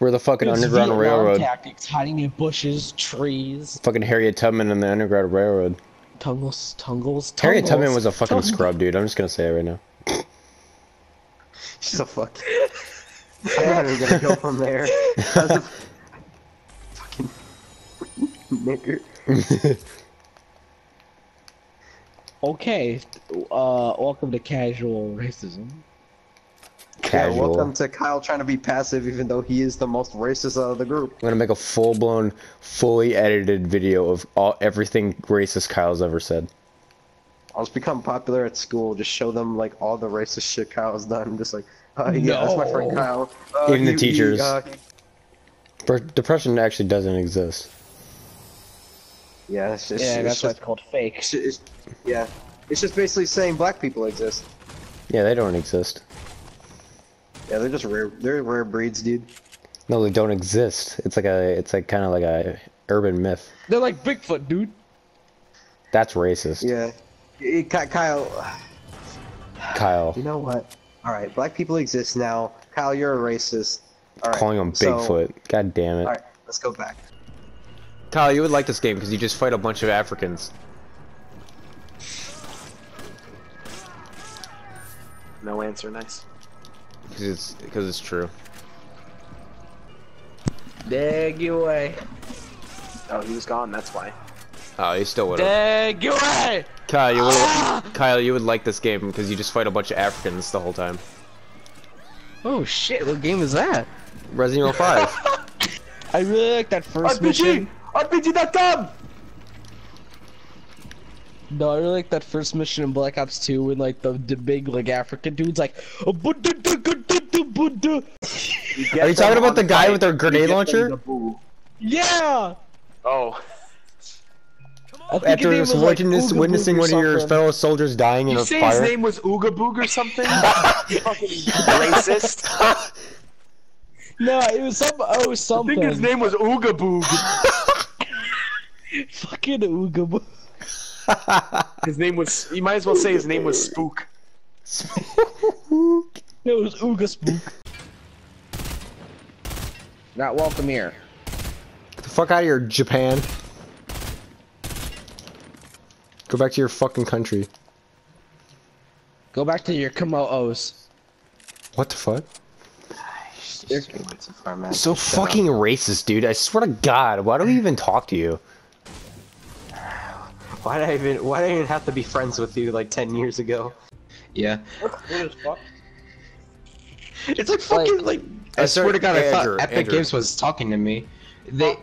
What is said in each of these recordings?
We're the fucking It's Underground Vietnam Railroad. Tactics, hiding in bushes, trees, Fucking Harriet Tubman and the Underground Railroad. tungles, tungles, tungles. Harriet Tubman was a fucking tungles. scrub, dude. I'm just gonna say it right now. She's a fuck. I'm not even gonna go from there. That's a fucking nigger. Okay, uh, welcome to casual racism. Casual. Yeah, welcome to Kyle trying to be passive, even though he is the most racist out of the group. I'm gonna make a full-blown, fully edited video of all everything racist Kyle's ever said. I'll just become popular at school. Just show them like all the racist shit Kyle's done. Just like, uh, yeah, that's my friend Kyle. Uh, Even the he- he, teachers. uh, Br- Depression actually doesn't exist. yeah, it's just, yeah, it's that's why it's called fake. it's, it's, yeah, it's just basically saying black people exist. Yeah, they don't exist. Yeah, they're just rare. They're rare breeds, dude. No, they don't exist. It's like a, it's like kind of like a urban myth. They're like Bigfoot, dude. That's racist. Yeah, Kyle. Kyle, You know what? All right, black people exist now. Kyle, you're a racist. All right, calling him so- Bigfoot. God damn it. All right, let's go back. Kyle, you would like this game because you just fight a bunch of Africans. No answer, nice. Because it's because it's true. Dag you away. Oh, he was gone, that's why. Oh, you still would. Dag you away. Kyle, you would. Ah! Kyle, you would like this game because you just fight a bunch of Africans the whole time. Oh shit! What game is that? Resident Evil 5. I really like that first RPG! mission. RPG.com! No, I really like that first mission in Black Ops 2 when like the, the big like African dude's like. "Oh, Buddha, Buddha, Buddha, Buddha." Are you talking about the guy with their grenade launcher? Yeah. Oh, I think his After name was, like, witness, Ooga witnessing one of your fellow soldiers dying in a fire. you a say his name was Ooga Boog or something? fucking racist. No, it was some. Oh, I think his name was Ooga Boog. Fucking Ooga Booga. His name was. You might as well say his name was Spook. No, it was Ooga Spook. Not welcome here. Get the fuck out of here, Japan. Go back to your fucking country. Go back to your Komodos. What the fuck? You're- So fucking racist, dude. I swear to God, why do we even talk to you? Why did I even? Why did I even have to be friends with you like ten years ago? Yeah. It's like fucking like. I, I swear to God, I Andrew, thought Epic Andrew. Games was talking to me. They.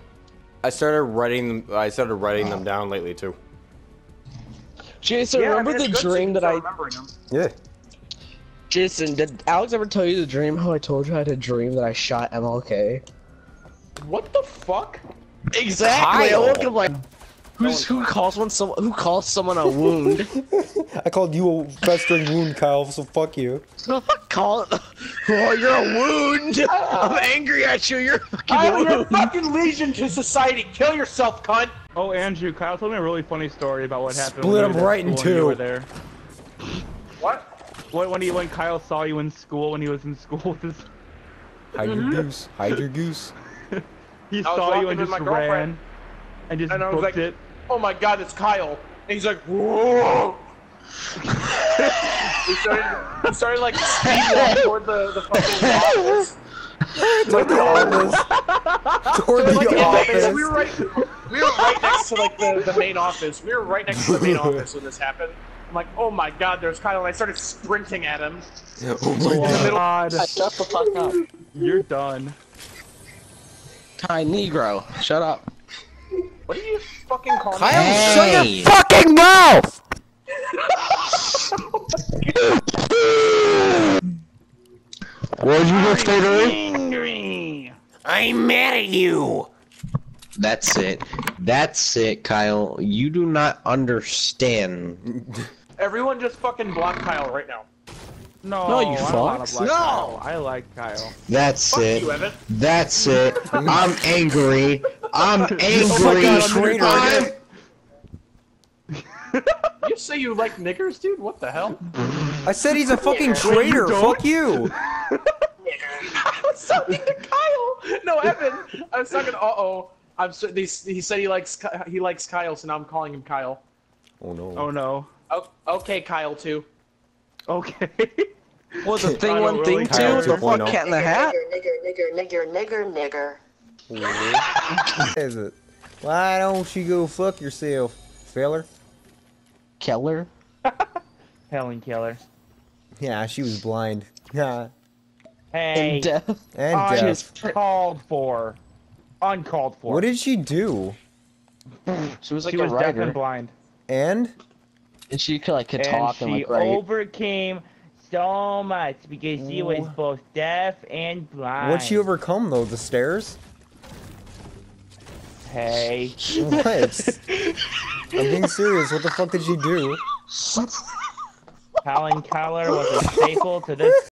I started writing them. I started writing them down lately too. Jason, Yeah, I remember mean, the dream that I? remembering him. Yeah. Jason, did Alex ever tell you the dream? How I told you I had a dream that I shot MLK. What the fuck? Exactly. I Kyle. woke up like, who's who calls one some who calls someone a wound? I called you a festering wound, Kyle. So fuck you. Call it. Oh, you're a wound. I'm angry at you. You're a fucking Kyle, you're a fucking legion to society. Kill yourself, cunt. Oh, Andrew, Kyle told me a really funny story about what happened. Split him right in school and you two. were there. What? When, when he when Kyle saw you in school when he was in school with his Hide your goose. Hide your goose. he was saw you and just ran and just And I was booked like- it. Oh my god, it's Kyle. And he's like, whoa. we started, we started like speed walk toward the, the fucking office. Toward the office. Toward So, like, the in the base, office. we were right, we were right next to like the, the main office. We were right next to the main office when this happened. I'm like, oh my god, there's Kyle, and I started sprinting at him. Yeah, Oh In the uh, middle. God, Shut the fuck up. you're done. Ty Negro. Shut up. What are you fucking calling me? Kyle, shut your fucking mouth! what did you just say to me? Angry. I'm mad at you. That's it. That's it, Kyle. You do not understand. Everyone just fucking block Kyle right now. No, No, you I fucks. No! Kyle. I like Kyle. That's Fuck it. you, Evan. That's it. I'm angry. I'm angry. Oh my God, I'm traitor You say you like niggers, dude? What the hell? I said he's a fucking traitor. don't? Fuck you. talking to Kyle. No, Evan. I was talking. Uh oh. I'm. So, they, he said he likes he likes Kyle, so now I'm calling him Kyle. Oh no. Oh no. Oh, okay, Kyle too. Okay. Was a thing one don't thing really two? The fuck cat in the hat? Nigger, nigger, nigger, nigger, nigger. Is it? Why don't you go fuck yourself, feller? Keller? Helen Keller. Yeah, she was blind. Yeah, Hey. And death. and deaf. Uncalled for. Uncalled for. What did she do? She was like she a was deaf and blind. And And she could like could and talk she and like write. overcame so much because she was both deaf and blind. what'd she overcome though? The stairs? Hey. What? I'm being serious. What the fuck did you do? Helen Keller was a staple to this